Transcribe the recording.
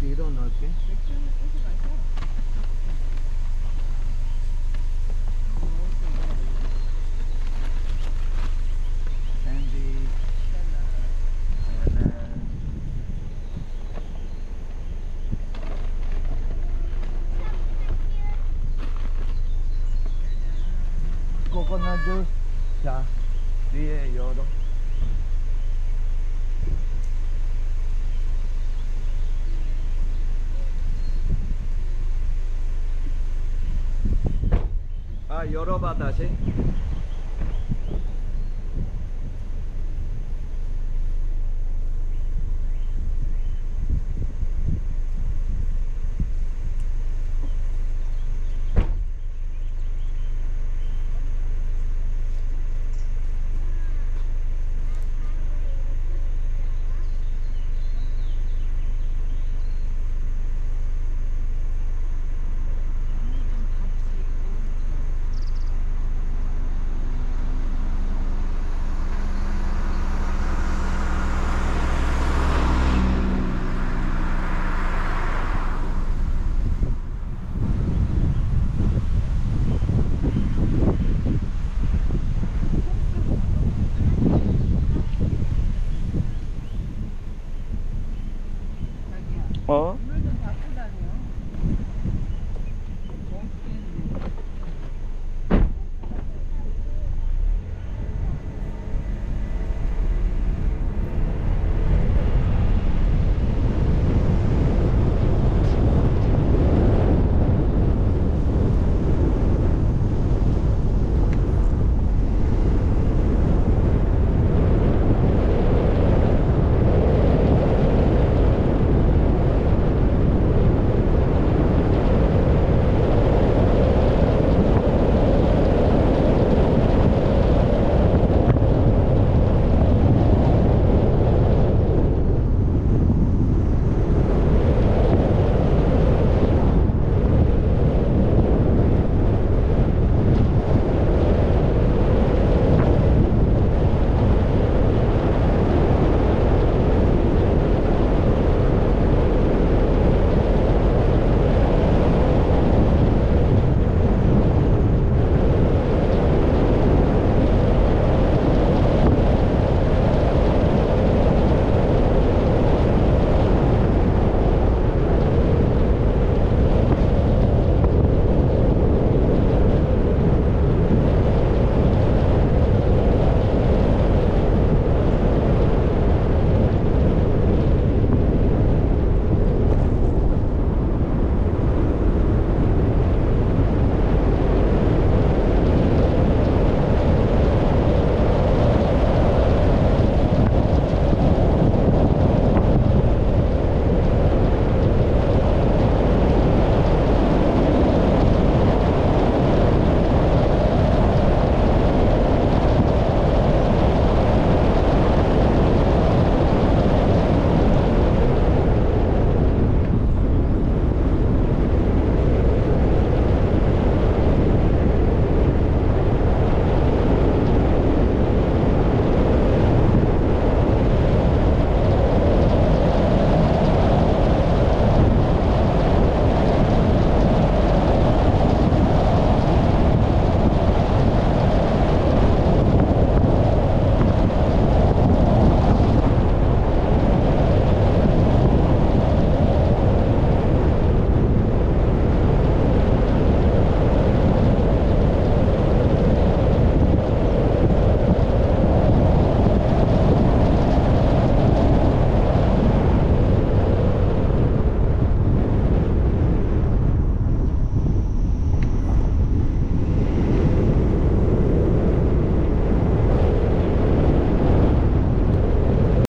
tiro, ¿no? ¿Qué? coconut juice, yeah, 열어. 아, 열어봐, 다시.